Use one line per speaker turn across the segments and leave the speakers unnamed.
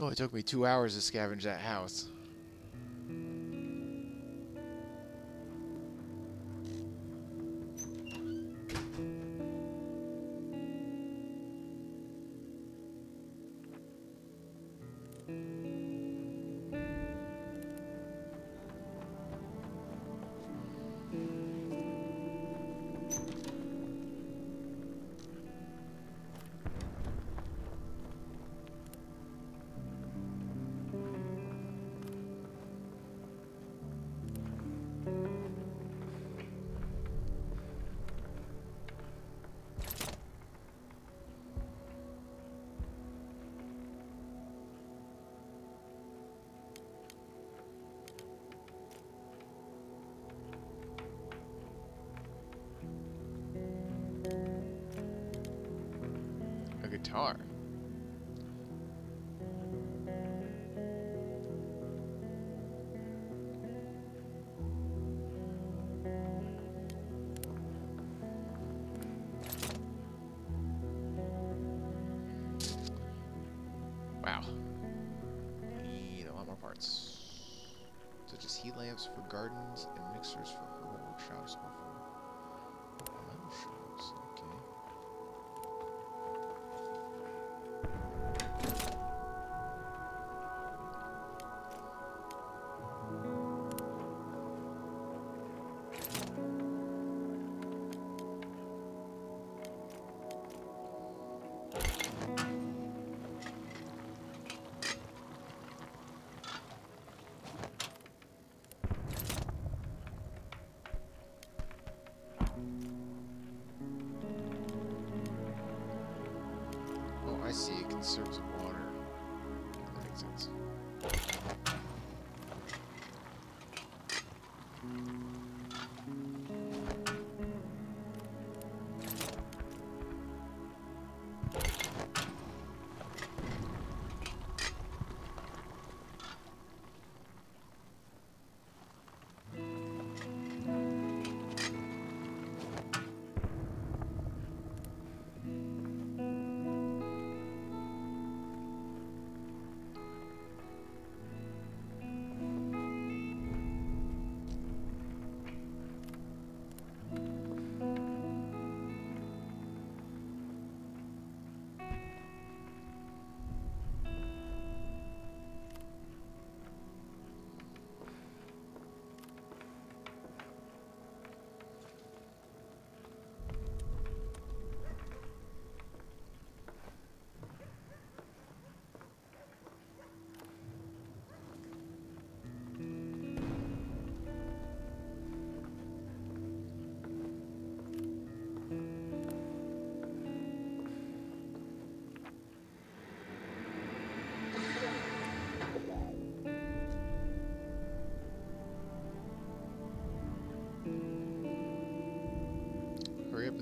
Oh, it took me two hours to scavenge that house. A guitar. Wow. Need a lot more parts. Such as heat lamps for gardens and mixers for herbal workshops I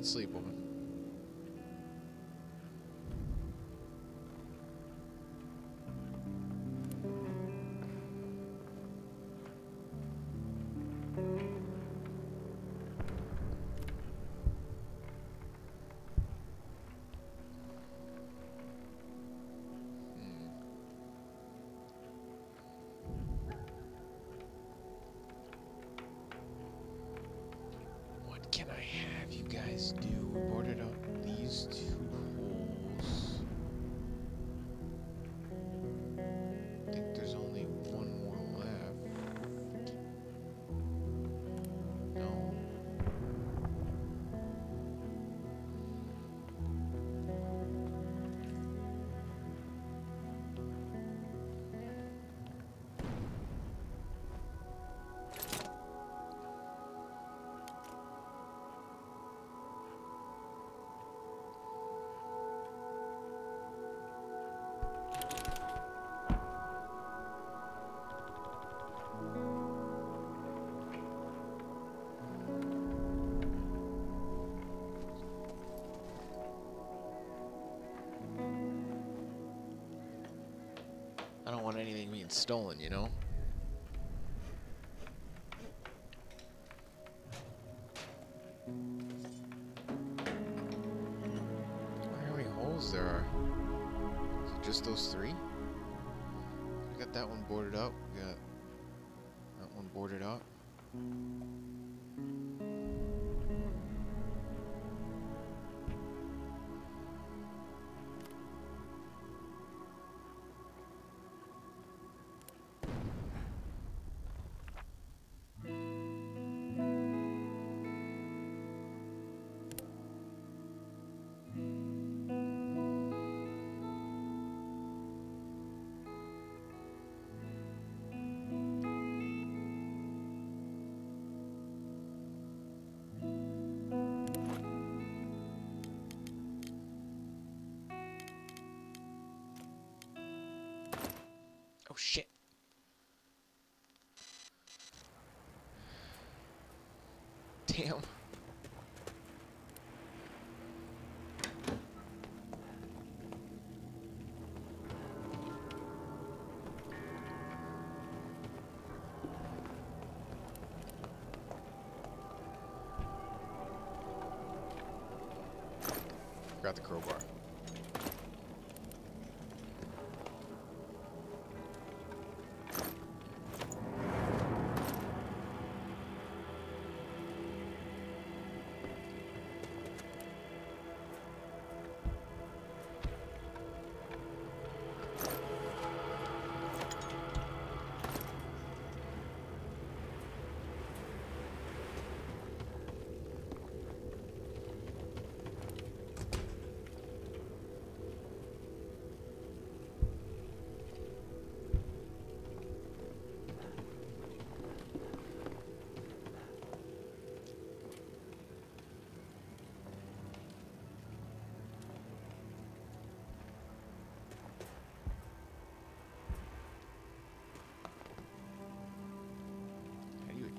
sleep, woman. Being stolen, you know? How many holes there are. Just those three? We got that one boarded up. We got that one boarded up. Oh shit. Damn. Got the crowbar.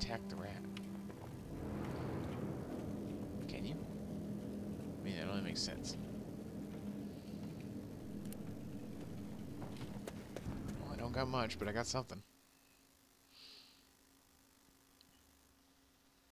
Attack the rat? Can you? I mean, that only makes sense. Well, I don't got much, but I got something.